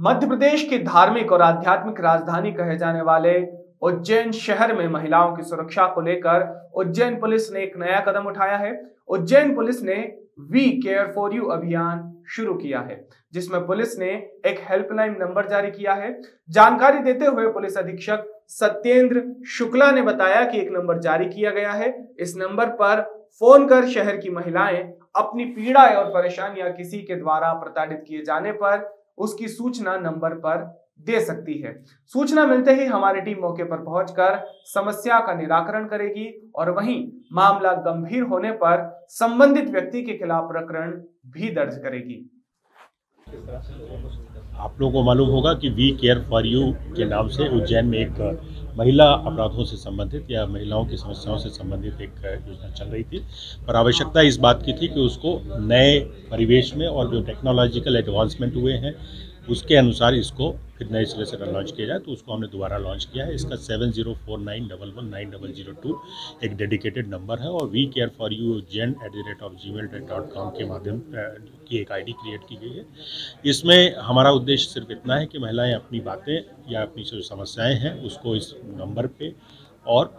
मध्य प्रदेश की धार्मिक और आध्यात्मिक राजधानी कहे जाने वाले उज्जैन शहर में महिलाओं की सुरक्षा को लेकर उज्जैन पुलिस ने एक नया कदम उठाया है। उज्जैन पुलिस ने वी केयर फॉर यू अभियान शुरू किया है, जिसमें पुलिस ने एक हेल्पलाइन नंबर जारी किया है। जानकारी देते हुए पुलिस अधीक्षक सत्येंद्र शुक्ला ने बताया कि एक नंबर जारी किया गया है। इस नंबर पर फ़ोन कर शहर की महिलाएँ अपनी पीड़ा और परेशानियाँ किसी के द्वारा प्रताड़ित किए जाने पर उसकी सूचना नंबर पर दे सकती है। सूचना मिलते ही हमारी टीम मौके पर पहुंचकर समस्या का निराकरण करेगी और वहीं मामला गंभीर होने पर संबंधित व्यक्ति के खिलाफ प्रकरण भी दर्ज करेगी। आप लोगों को मालूम होगा कि वी केयर फॉर यू के नाम से उज्जैन में एक महिला अपराधों से संबंधित या महिलाओं की समस्याओं से संबंधित एक योजना चल रही थी। पर आवश्यकता इस बात की थी कि उसको नए परिवेश में और जो टेक्नोलॉजिकल एडवांसमेंट हुए हैं उसके अनुसार इसको फिर नए सिरे से लॉन्च किया जाए तो उसको हमने दोबारा लॉन्च किया है। इसका seven zero four nine double one nine double zero two एक डेडिकेटेड नंबर है और we care for you gen at the rate of Gmail dot com के माध्यम की एक आईडी क्रिएट की गई है। इसमें हमारा उद्देश्य सिर्फ़ इतना है कि महिलाएँ अपनी बातें या अपनी जो समस्याएँ हैं, उसको इस नंबर पे और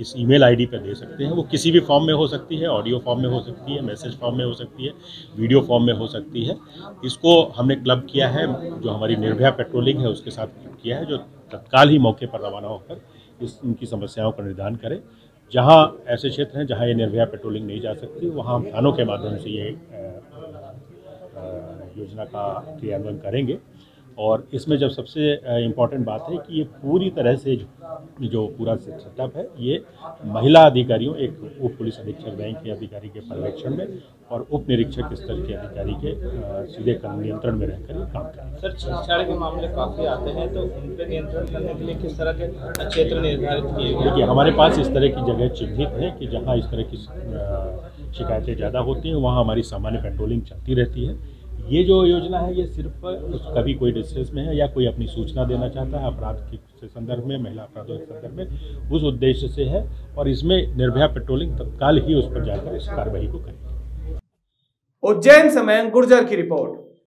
इस ईमेल आईडी पर दे सकते हैं। वो किसी भी फॉर्म में हो सकती है, ऑडियो फॉर्म में हो सकती है, मैसेज फॉर्म में हो सकती है, वीडियो फॉर्म में हो सकती है। इसको हमने क्लब किया है, जो हमारी निर्भया पेट्रोलिंग है, उसके साथ किया है, जो तत्काल ही मौके पर रवाना होकर इस, इनकी समस्याओं का निदान करें। जहाँ ऐसे क्षेत्र हैं जहाँ ये निर्भया पेट्रोलिंग नहीं जा सकती, वहाँ हम थानों के माध्यम से ये योजना का क्रियान्वयन करेंगे। और इसमें जब सबसे इंपॉर्टेंट बात है कि ये पूरी तरह से जो, जो पूरा सेटअप है ये महिला अधिकारियों एक उप पुलिस अधीक्षक बैंक के अधिकारी के पर्यवेक्षण में और उप निरीक्षक स्तर के अधिकारी के सीधे नियंत्रण में रहकर ये काम करें सर छेड़छाड़ के मामले काफ़ी आते हैं तो उन पर नियंत्रण करने के लिए किस तरह के क्षेत्र निर्धारित किए गए देखिए हमारे पास इस तरह की जगह चिन्हित है कि जहाँ इस तरह की शिकायतें ज़्यादा होती हैं वहाँ हमारी सामान्य पेट्रोलिंग चलती रहती है। ये जो योजना है, ये सिर्फ़ कभी कोई डिस्ट्रेस में है या कोई अपनी सूचना देना चाहता है, अपराध के संदर्भ में, महिला अपराधों के संदर्भ में, उस उद्देश्य से है और इसमें निर्भया पेट्रोलिंग तत्काल ही उस पर जाकर इस कार्रवाई को करेगी। उज्जैन समय गुर्जर की रिपोर्ट।